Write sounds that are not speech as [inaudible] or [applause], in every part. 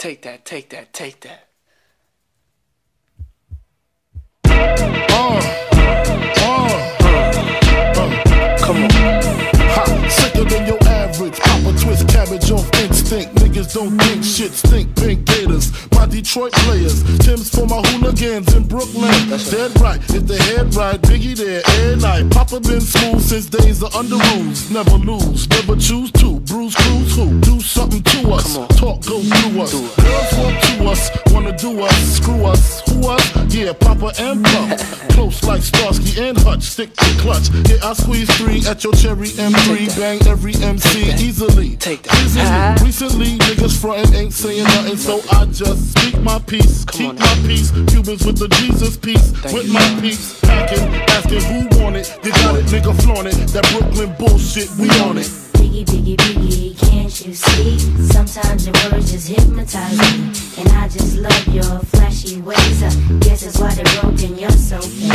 Take that, take that, take that. Niggas don't think shit stink. Pink gators, my Detroit players. Timbs for my hooligans in Brooklyn. That's Dead right, if the head right, Biggie there, air night. Papa been smooth since days of Underroos. Never lose, never choose to. Bruise, cruise, who? Do something to us. Talk, go through us. Girls want to us, wanna do us, screw us, who us? Yeah, Papa and Puff. [laughs] Close like Starsky and Hutch, stick to clutch. Yeah, I squeeze three at your cherry M3, bang every MC that. easily. Take that. Easily. Ah. Recently, niggas frontin' ain't saying nothing, so I just speak my peace, Come keep my peace. Cubans with the Jesus piece, Thank with you, my man. peace, packing, asking who want it. You got it, nigga, flaunt it. That Brooklyn bullshit, we on it. Biggie, biggie, biggie, can't you see? Sometimes your words just hypnotize me. And I just love your flashy ways. I guess that's why they're broken, you're so fake.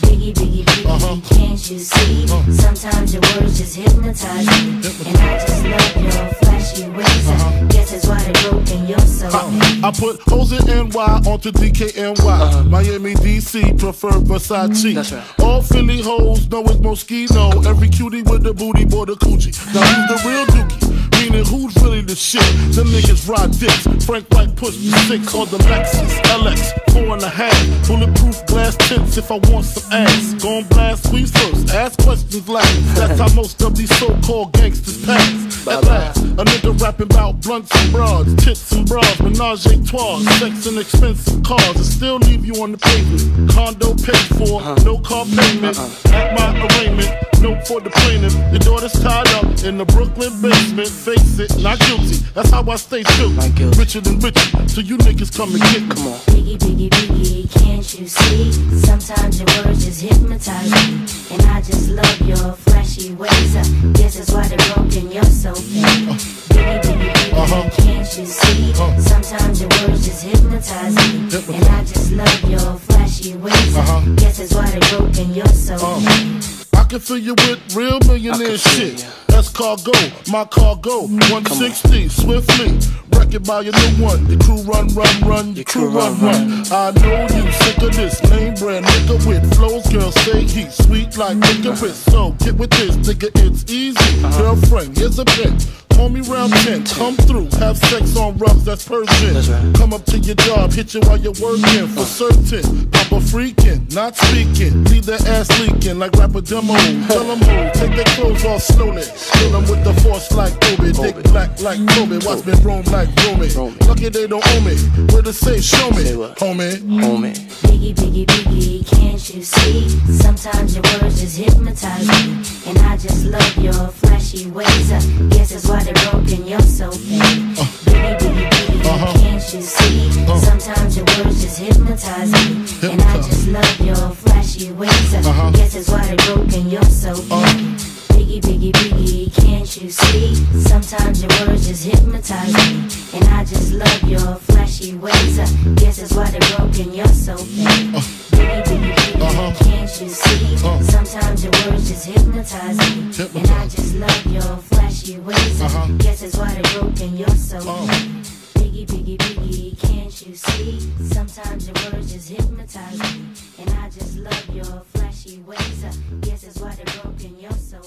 Biggie, biggie, biggie, Uh-huh. can't you see? Uh-huh. Sometimes your words just hypnotize me. And I just love your flashy ways. I uh-huh. guess that's why they're broken, you're so fake. Uh, I put hoes in NY onto DKNY. Uh-huh. Miami, DC, prefer Versace. That's right. All Philly hoes know it's Moschino. Every cutie with the booty, boy, the coochie. Now who's the real dookie? Meaning who's really the shit? Them niggas ride dicks. Frank White push the six on the Lexus LX, four and a half. Bulletproof glass tips if I want some ass. Gon' blast squeeze first, ask questions last. That's how most of these so-called gangsters pass. At last, a nigga rapping about blunts and broads, tits and bras, menage a trois, sex and expensive cars, and still leave you on the pavement. Condo paid for, uh-huh. no car payment. Uh-uh. At my arraignment, for the plaintiff. Your daughter's tied up in the Brooklyn basement. Face it, not guilty. That's how I stay true. Richer than richer, so you niggas come and get me. Come on. Biggie, biggie, biggie, can't you see? Sometimes your words just hypnotize me. And I just love your flashy ways. I guess that's why they're broken, you're so fake. Biggie, biggie, biggie, Uh-huh. can't you see? Uh. Sometimes your words just hypnotize me. And I just love your flashy ways. Uh-huh. guess that's why they're broken, you're so fake. I can fill you with real millionaire I can feel shit. That's cargo, my cargo, 160, swiftly. Wreck it by your new one. Your crew run, run, run. Your crew run, run. I know you sick of this name brand nigga with flows. Girl, say he's sweet like licorice. So get with this, nigga, it's easy. Uh-huh. Girlfriend, here's a pin. Call me round 10, come through, have sex on rubs, that's Persian. Come up to your job, hit you while you're working for uh-huh. certain. Papa freaking, not speaking. Leave their ass leaking like rapper demo. Tell them who, take their clothes off slowly. Kill them with the force like Kobe. Dick black like Kobe. Watch me roam like Romy. Romy. Lucky they don't owe me. Where to say, show me, Say what? homie. Homie. Biggie, biggie, biggie, can't you see? Sometimes your words just hypnotize me. And I just love your flashy ways. I guess that's why they're broken, you're so fake. hypnotize me. And I just love your flashy ways. I uh-huh. guess it's why they broke and you're so uh. mean. Biggie, biggie, biggie, can't you see? Sometimes your words just hypnotize me. And I just love your flashy ways. I guess it's why they broke and you're so mean. Uh. Biggie, biggie, biggie, uh-huh. can't you see? Uh. Sometimes your words just hypnotize me. And I just love your flashy ways. I uh-huh. guess it's why they broke and you're so mean. Biggie, biggie, biggie, can't you see? Sometimes your words just hypnotize me. And I just love your flashy ways. I guess that's why they're broken. You're so.